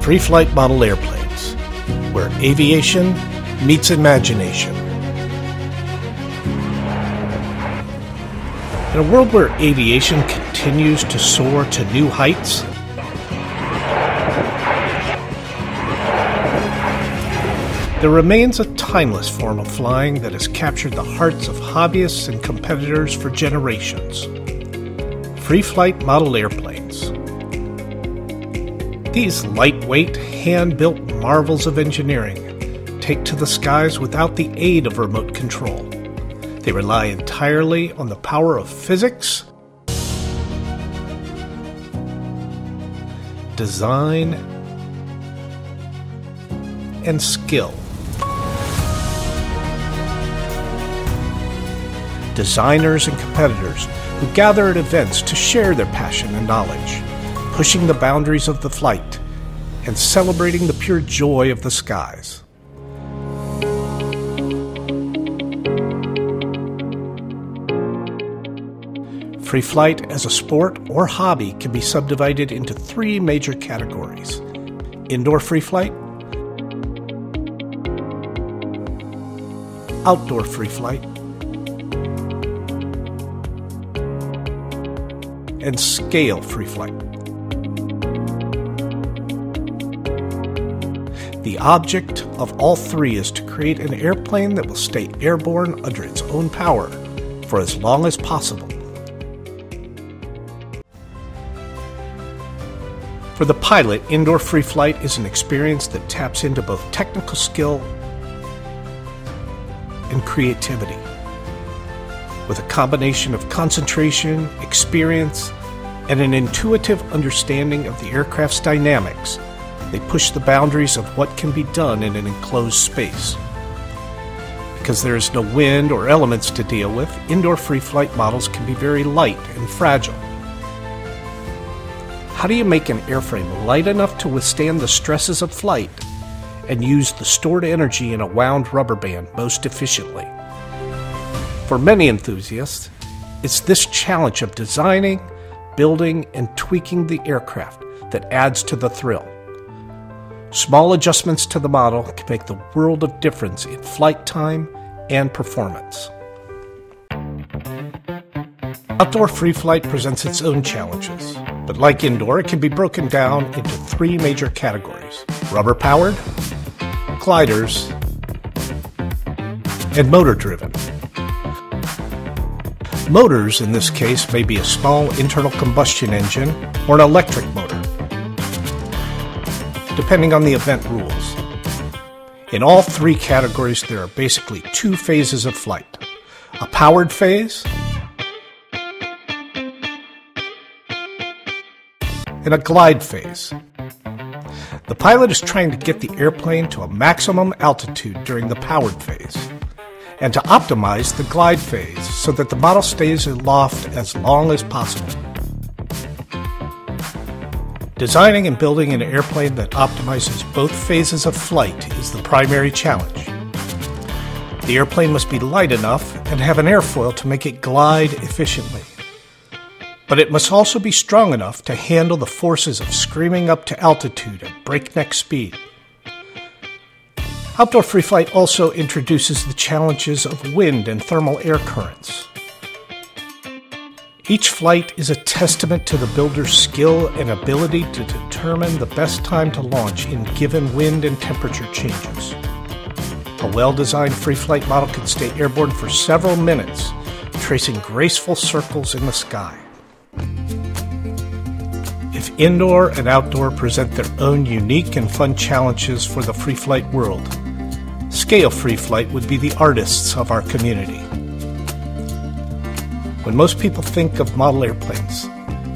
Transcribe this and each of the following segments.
Free Flight Model Airplanes, where aviation meets imagination. In a world where aviation continues to soar to new heights, there remains a timeless form of flying that has captured the hearts of hobbyists and competitors for generations free flight model airplanes. These lightweight, hand built marvels of engineering take to the skies without the aid of remote control. They rely entirely on the power of physics, design, and skill. Designers and competitors who gather at events to share their passion and knowledge, pushing the boundaries of the flight and celebrating the pure joy of the skies. Free flight as a sport or hobby can be subdivided into three major categories indoor free flight, outdoor free flight, and scale free flight. The object of all three is to create an airplane that will stay airborne under its own power for as long as possible For the pilot, indoor free flight is an experience that taps into both technical skill and creativity. With a combination of concentration, experience, and an intuitive understanding of the aircraft's dynamics, they push the boundaries of what can be done in an enclosed space. Because there is no wind or elements to deal with, indoor free flight models can be very light and fragile. How do you make an airframe light enough to withstand the stresses of flight and use the stored energy in a wound rubber band most efficiently? For many enthusiasts, it's this challenge of designing, building, and tweaking the aircraft that adds to the thrill. Small adjustments to the model can make the world of difference in flight time and performance. Outdoor free flight presents its own challenges. But like indoor, it can be broken down into three major categories rubber powered, gliders, and motor driven. Motors, in this case, may be a small internal combustion engine or an electric motor, depending on the event rules. In all three categories, there are basically two phases of flight a powered phase and a glide phase. The pilot is trying to get the airplane to a maximum altitude during the powered phase and to optimize the glide phase so that the model stays aloft as long as possible. Designing and building an airplane that optimizes both phases of flight is the primary challenge. The airplane must be light enough and have an airfoil to make it glide efficiently but it must also be strong enough to handle the forces of screaming up to altitude at breakneck speed. Outdoor free flight also introduces the challenges of wind and thermal air currents. Each flight is a testament to the builder's skill and ability to determine the best time to launch in given wind and temperature changes. A well designed free flight model can stay airborne for several minutes, tracing graceful circles in the sky. If indoor and outdoor present their own unique and fun challenges for the free flight world, Scale Free Flight would be the artists of our community. When most people think of model airplanes,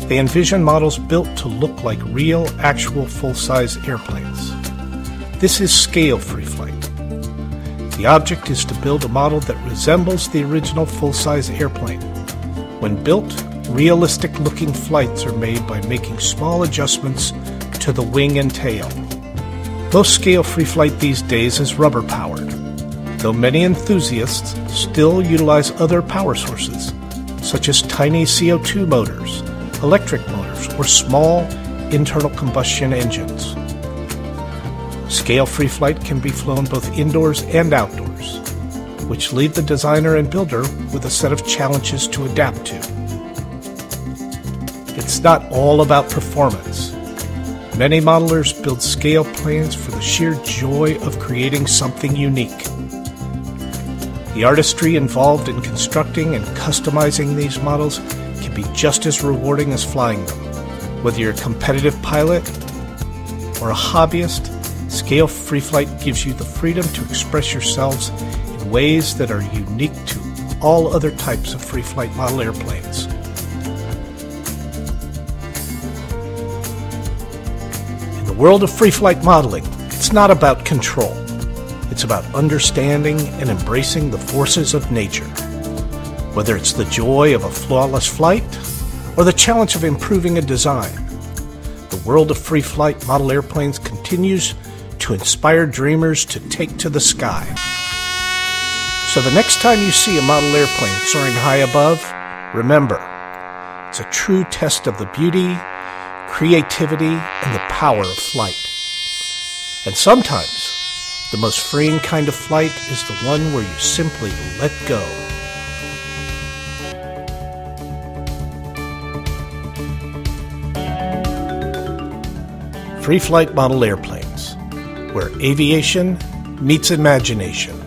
they envision models built to look like real, actual full size airplanes. This is Scale Free Flight. The object is to build a model that resembles the original full size airplane. When built, Realistic looking flights are made by making small adjustments to the wing and tail. Most scale free flight these days is rubber powered, though many enthusiasts still utilize other power sources, such as tiny CO2 motors, electric motors, or small internal combustion engines. Scale free flight can be flown both indoors and outdoors, which leave the designer and builder with a set of challenges to adapt to. It's not all about performance. Many modelers build scale planes for the sheer joy of creating something unique. The artistry involved in constructing and customizing these models can be just as rewarding as flying them. Whether you're a competitive pilot or a hobbyist, Scale Free Flight gives you the freedom to express yourselves in ways that are unique to all other types of free flight model airplanes. In the world of free flight modeling, it's not about control. It's about understanding and embracing the forces of nature. Whether it's the joy of a flawless flight or the challenge of improving a design, the world of free flight model airplanes continues to inspire dreamers to take to the sky. So the next time you see a model airplane soaring high above, remember, it's a true test of the beauty creativity, and the power of flight. And sometimes, the most freeing kind of flight is the one where you simply let go. Free Flight Model Airplanes, where aviation meets imagination.